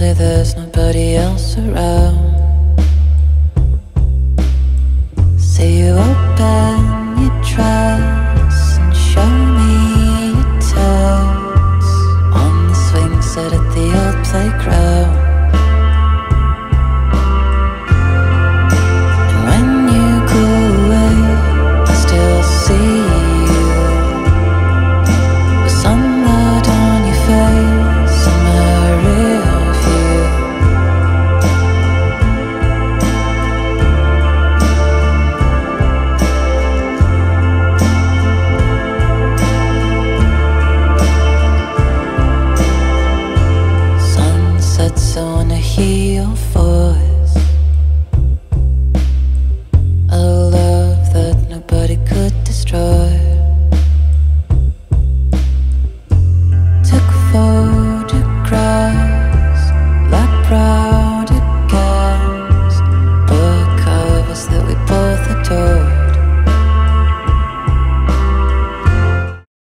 there's nobody else around. Say you open. hear your voice. A love that nobody could destroy. Took photographs like pride.